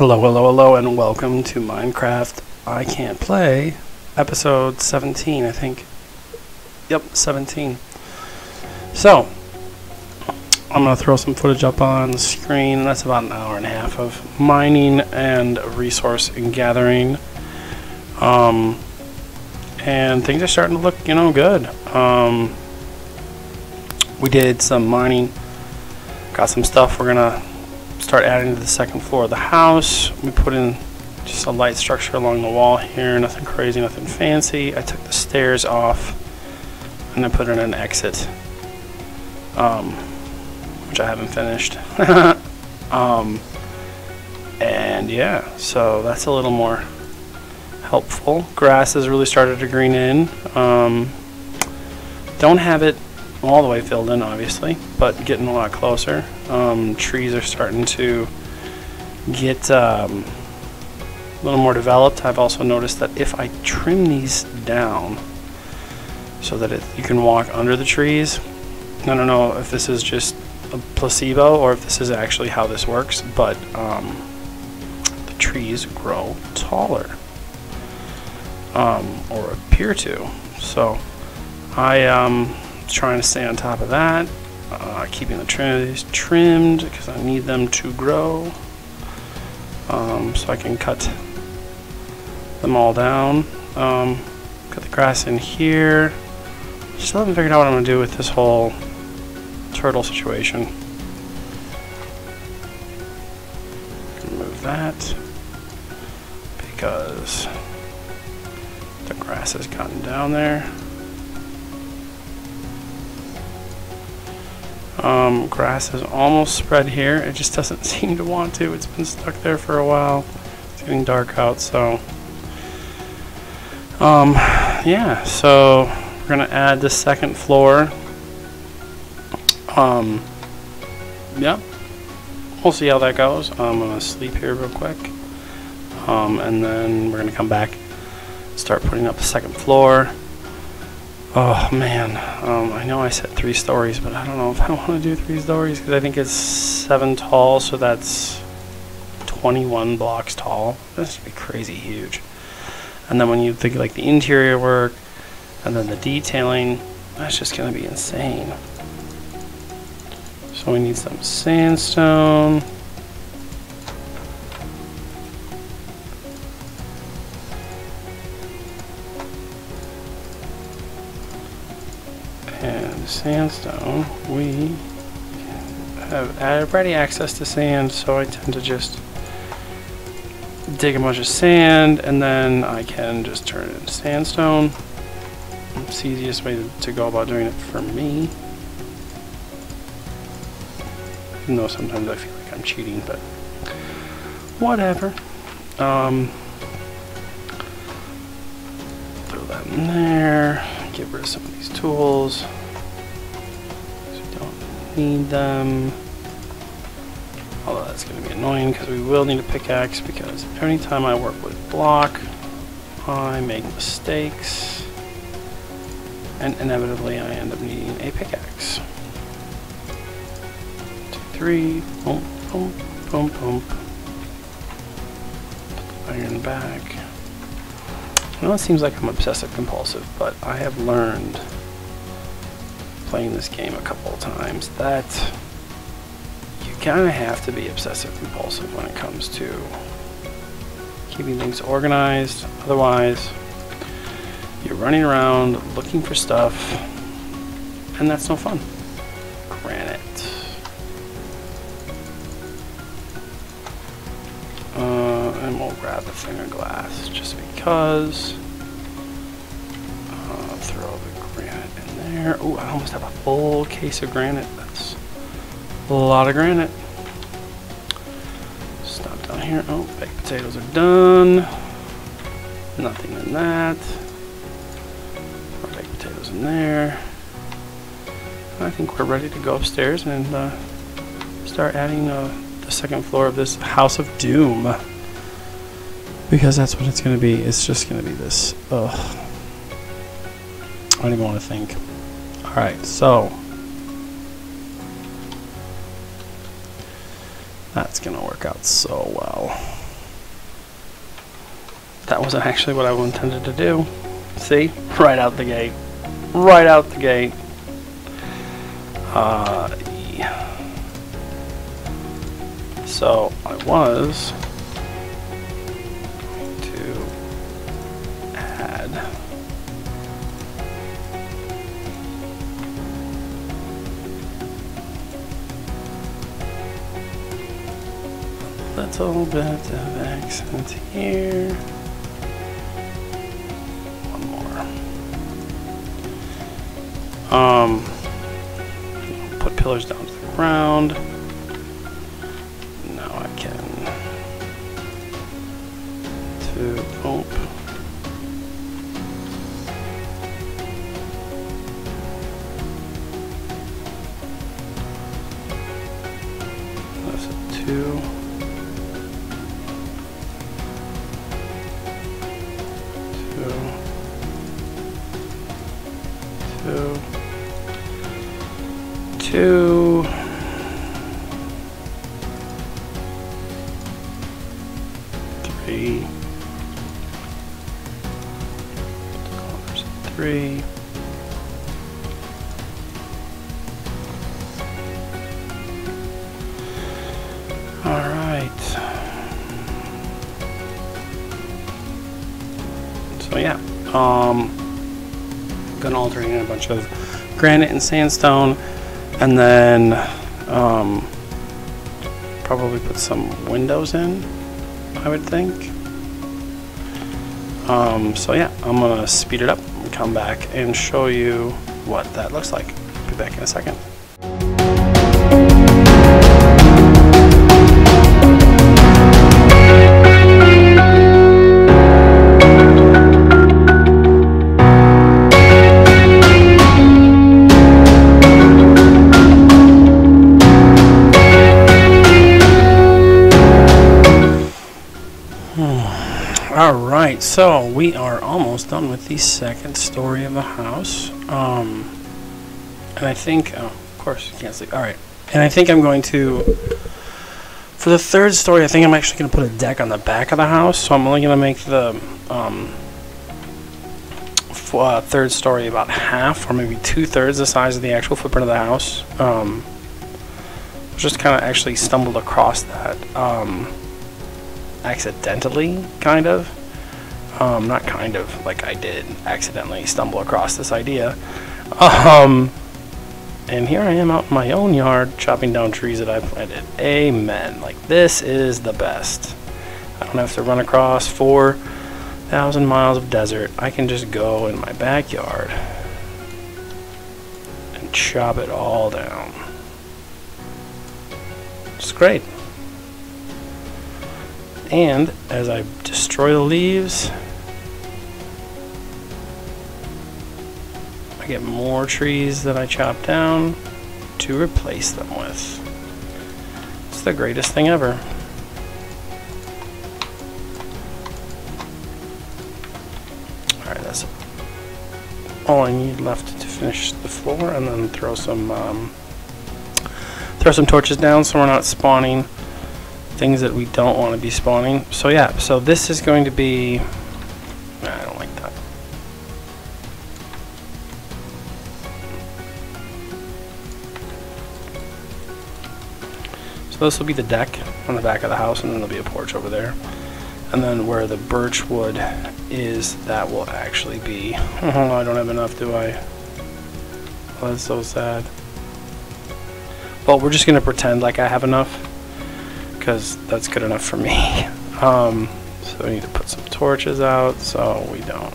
Hello, hello, hello, and welcome to Minecraft I Can't Play, episode 17, I think. Yep, 17. So, I'm going to throw some footage up on the screen. That's about an hour and a half of mining and resource gathering. Um, and things are starting to look, you know, good. Um, we did some mining, got some stuff we're going to start adding to the second floor of the house. We put in just a light structure along the wall here, nothing crazy, nothing fancy. I took the stairs off and I put in an exit, um, which I haven't finished. um, and yeah, so that's a little more helpful. Grass has really started to green in. Um, don't have it all the way filled in, obviously, but getting a lot closer. Um, trees are starting to get um, a little more developed. I've also noticed that if I trim these down so that it, you can walk under the trees, I don't know if this is just a placebo or if this is actually how this works, but um, the trees grow taller um, or appear to. So I um, trying to stay on top of that, uh, keeping the trees trimmed because I need them to grow. Um, so I can cut them all down. Um, cut the grass in here. Still haven't figured out what I'm going to do with this whole turtle situation. Remove that because the grass has gotten down there. Um, grass is almost spread here. It just doesn't seem to want to. It's been stuck there for a while. It's getting dark out, so... Um, yeah, so we're going to add the second floor. Um, yep. We'll see how that goes. I'm going to sleep here real quick. Um, and then we're going to come back start putting up the second floor. Oh man, um, I know I said three stories, but I don't know if I want to do three stories because I think it's seven tall, so that's 21 blocks tall. Would be crazy huge. And then when you think like the interior work and then the detailing, that's just going to be insane. So we need some sandstone. Sandstone, we have ready access to sand, so I tend to just dig a bunch of sand and then I can just turn it into sandstone. It's the easiest way to, to go about doing it for me. Even though sometimes I feel like I'm cheating, but whatever. Um, throw that in there, get rid of some of these tools need them. Although that's going to be annoying because we will need a pickaxe because anytime I work with block, I make mistakes. And inevitably I end up needing a pickaxe. Two, three, boom, boom, boom, boom. Iron back. I know it seems like I'm obsessive compulsive, but I have learned playing this game a couple of times that you kind of have to be obsessive compulsive when it comes to keeping things organized. Otherwise, you're running around looking for stuff, and that's no fun. Granite. Uh, and we'll grab the thing of glass just because. There. Oh, I almost have a full case of granite. That's a lot of granite. Stop down here. Oh, baked potatoes are done. Nothing in that. More baked potatoes in there. I think we're ready to go upstairs and uh, start adding uh, the second floor of this House of Doom. Because that's what it's going to be. It's just going to be this. Ugh. I don't even want to think. Alright, so. That's going to work out so well. That wasn't actually what I intended to do. See? Right out the gate. Right out the gate. Uh, yeah. So, I was little bit of accent here. One more. Um, put pillars down to the ground. Now I can to oh that's. Two. Two. Three. All right. So yeah, um, gonna alternate a bunch of granite and sandstone, and then um, probably put some windows in. I would think. Um, so yeah, I'm gonna speed it up and come back and show you what that looks like. Be back in a second. All right, so we are almost done with the second story of the house. Um, and I think, oh, of course, you can't see. All right, and I think I'm going to, for the third story, I think I'm actually going to put a deck on the back of the house. So I'm only going to make the um, uh, third story about half, or maybe two thirds the size of the actual footprint of the house. Um, just kind of actually stumbled across that. Um, accidentally, kind of. Um, not kind of, like I did accidentally stumble across this idea. Um, and here I am out in my own yard chopping down trees that I planted. Amen. Like, this is the best. I don't have to run across 4,000 miles of desert. I can just go in my backyard and chop it all down. It's great. And as I destroy the leaves, get more trees that I chop down to replace them with. It's the greatest thing ever. Alright, that's all I need left to finish the floor and then throw some um, throw some torches down so we're not spawning things that we don't want to be spawning. So yeah, so this is going to be, This will be the deck on the back of the house and then there'll be a porch over there. And then where the birch wood is, that will actually be, oh, I don't have enough, do I? Oh, that's so sad. But we're just going to pretend like I have enough because that's good enough for me. Um, so we need to put some torches out so we don't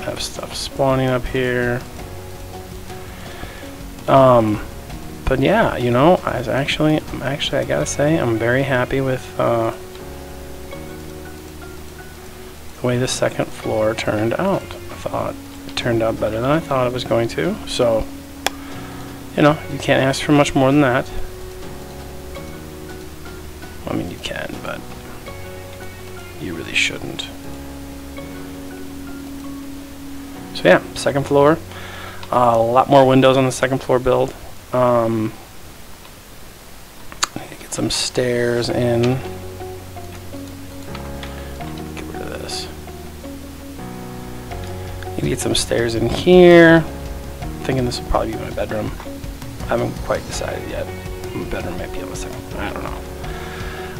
have stuff spawning up here. Um, but yeah, you know, I was actually, actually, I gotta say, I'm very happy with uh, the way the second floor turned out. I thought it turned out better than I thought it was going to. So, you know, you can't ask for much more than that. I mean, you can, but you really shouldn't. So yeah, second floor. Uh, a lot more windows on the second floor build. Um, I need to get some stairs in. Get rid of this. Maybe get some stairs in here. Thinking this will probably be my bedroom. I haven't quite decided yet. My bedroom might be on the second. I don't know.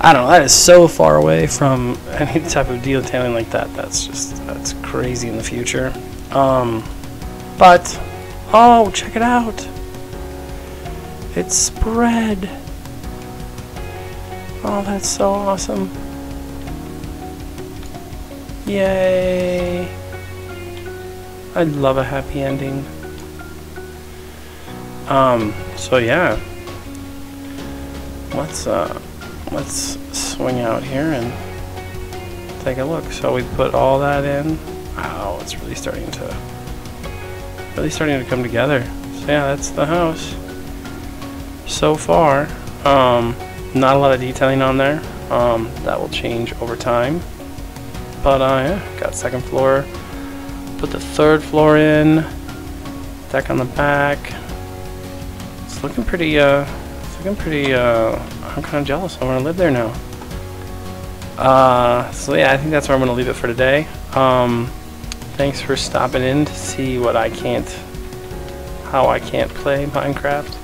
I don't know. That is so far away from any type of detailing like that. That's just that's crazy in the future. Um, but oh, check it out. It's spread. Oh, that's so awesome. Yay. I'd love a happy ending. Um, so yeah. Let's uh let's swing out here and take a look. So we put all that in. Wow, it's really starting to really starting to come together. So yeah, that's the house. So far, um, not a lot of detailing on there. Um, that will change over time. But uh, yeah, got second floor. Put the third floor in. Deck on the back. It's looking pretty. Uh, it's looking pretty. Uh, I'm kind of jealous. I want to live there now. Uh, so yeah, I think that's where I'm going to leave it for today. Um, thanks for stopping in to see what I can't, how I can't play Minecraft.